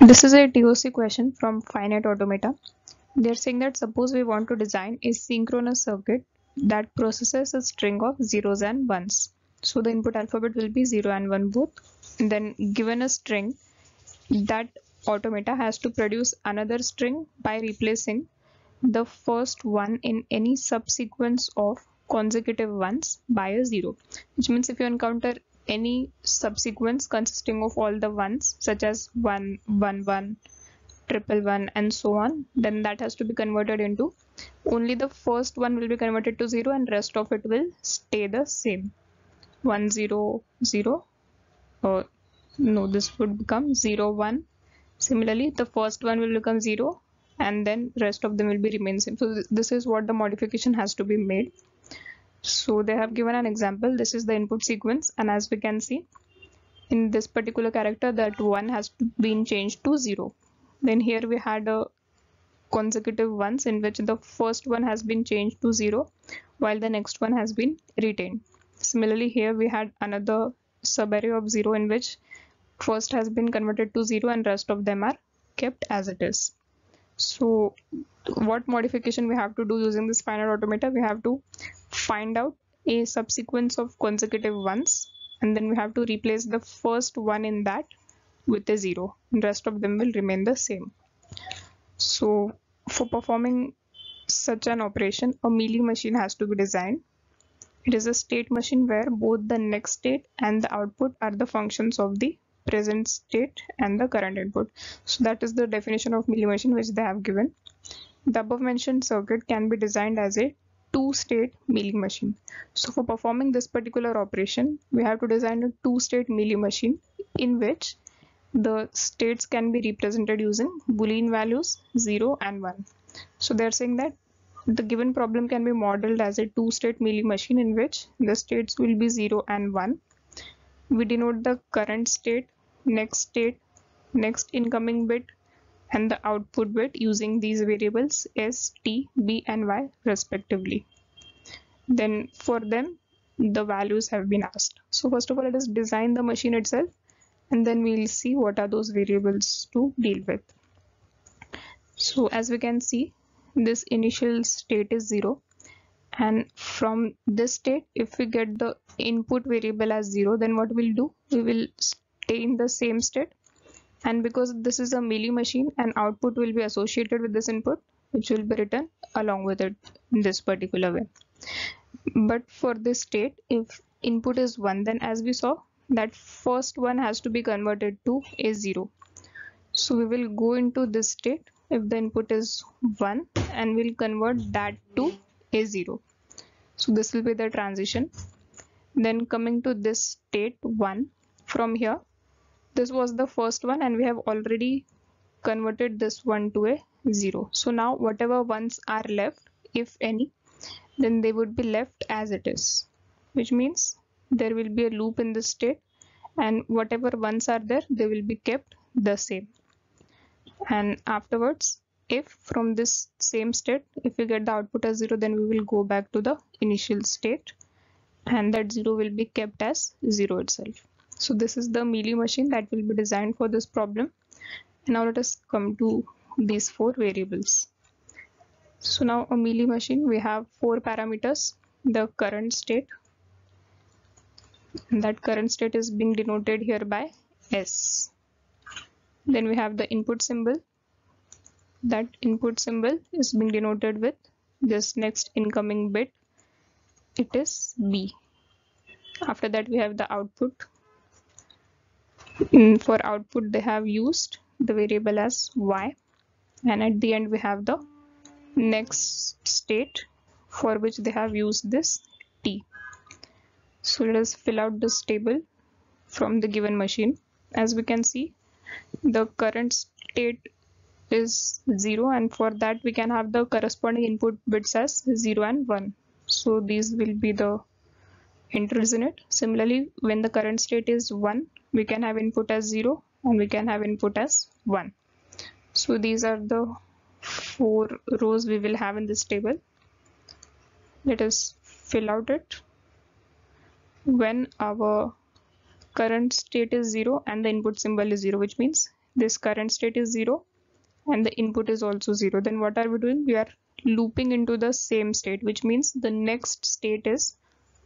This is a TOC question from Finite Automata. They're saying that suppose we want to design a synchronous circuit that processes a string of zeros and ones. So the input alphabet will be 0 and 1 both. And then given a string, that automata has to produce another string by replacing the first one in any subsequence of consecutive ones by a zero which means if you encounter any subsequence consisting of all the ones such as 1 1 1 triple one and so on then that has to be converted into only the first one will be converted to 0 and rest of it will stay the same. 1 0 0 or no this would become 0 1 similarly the first one will become 0 and then rest of them will be remain same. So th this is what the modification has to be made so they have given an example. This is the input sequence. And as we can see in this particular character that one has been changed to zero. Then here we had a consecutive ones in which the first one has been changed to zero while the next one has been retained. Similarly here we had another subarray of zero in which first has been converted to zero and rest of them are kept as it is so what modification we have to do using this finite automata we have to find out a subsequence of consecutive ones and then we have to replace the first one in that with a zero. And rest of them will remain the same. So for performing such an operation a mealy machine has to be designed. It is a state machine where both the next state and the output are the functions of the present state and the current input. So that is the definition of Mealy machine which they have given. The above mentioned circuit can be designed as a two-state Mealy machine. So for performing this particular operation we have to design a two-state Mealy machine in which the states can be represented using boolean values 0 and 1 so they're saying that the given problem can be modeled as a two-state Mealy machine in which the states will be 0 and 1 we denote the current state next state next incoming bit and the output bit using these variables s t b and y respectively. Then for them the values have been asked. So first of all let us design the machine itself and then we'll see what are those variables to deal with. So as we can see this initial state is 0 and from this state if we get the input variable as 0 then what we'll do? We will stay in the same state. And because this is a mealy machine an output will be associated with this input which will be written along with it in this particular way. But for this state if input is 1 then as we saw that first one has to be converted to a 0 so we will go into this state if the input is 1 and we'll convert that to a 0 so this will be the transition. Then coming to this state 1 from here this was the first one and we have already converted this one to a 0 so now whatever ones are left if any then they would be left as it is which means there will be a loop in this state and whatever ones are there they will be kept the same and afterwards if from this same state if we get the output as 0 then we will go back to the initial state and that 0 will be kept as 0 itself. So this is the Mealy machine that will be designed for this problem. And now let us come to these four variables. So now a Mealy machine we have four parameters the current state and that current state is being denoted here by S. Then we have the input symbol that input symbol is being denoted with this next incoming bit it is b after that we have the output for output they have used the variable as y. And at the end we have the next state for which they have used this t. So let us fill out this table from the given machine. As we can see the current state is 0 and for that we can have the corresponding input bits as 0 and 1 so these will be the entries in it. Similarly when the current state is 1 we can have input as 0 and we can have input as 1 so these are the four rows we will have in this table. Let us fill out it. When our current state is 0 and the input symbol is 0 which means this current state is 0 and the input is also 0 then what are we doing? We are looping into the same state which means the next state is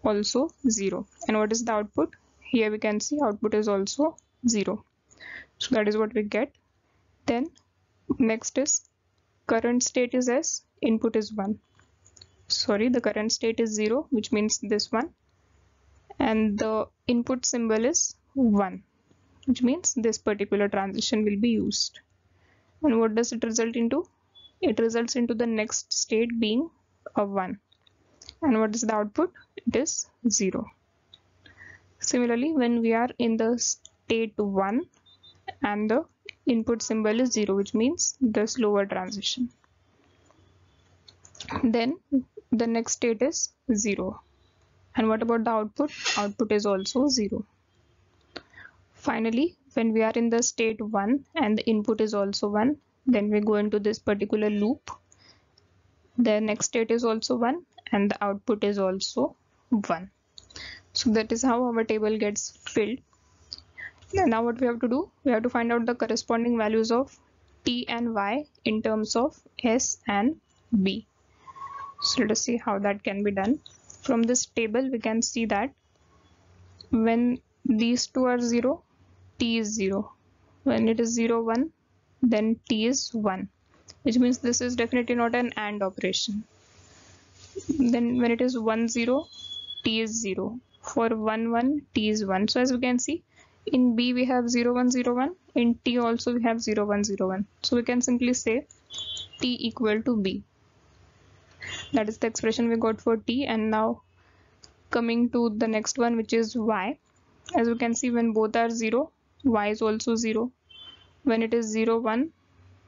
also 0 and what is the output? Here we can see output is also 0 so that is what we get. Then next is current state is s input is 1 sorry the current state is 0 which means this one. And the input symbol is 1 which means this particular transition will be used. And what does it result into? It results into the next state being a 1 and what is the output? It is 0 similarly when we are in the state 1 and the input symbol is 0 which means the slower transition. Then the next state is 0 and what about the output? Output is also 0 finally when we are in the state 1 and the input is also 1 then we go into this particular loop. The next state is also 1 and the output is also 1 so that is how our table gets filled. Now what we have to do? We have to find out the corresponding values of t and y in terms of s and b. So let us see how that can be done. From this table we can see that when these two are 0 t is 0 when it is 0 1 then t is 1 which means this is definitely not an AND operation then when it is 1 0 t is 0 for 1 1 t is 1 so as we can see in b we have 0 1 0 1 in t also we have 0 1 0 1 so we can simply say t equal to b. That is the expression we got for t. And now coming to the next one which is y. As we can see when both are 0 y is also 0 when it is 0 1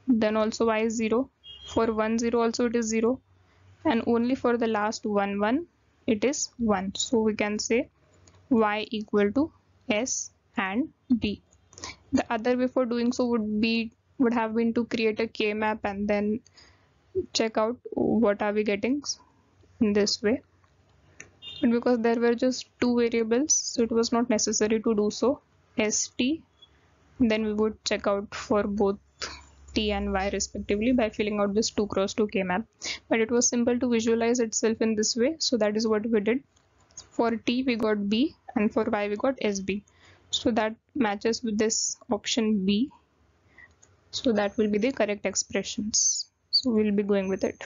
then also y is 0 for 1 0 also it is 0 and only for the last 1 1 it is 1 so we can say y equal to s and d. The other way for doing so would be would have been to create a k map and then check out what are we getting in this way. But because there were just two variables so it was not necessary to do so. St then we would check out for both t and y respectively by filling out this 2 cross 2 k map. But it was simple to visualize itself in this way. So that is what we did. For t we got b and for y we got sb so that matches with this option b. So that will be the correct expressions. So we'll be going with it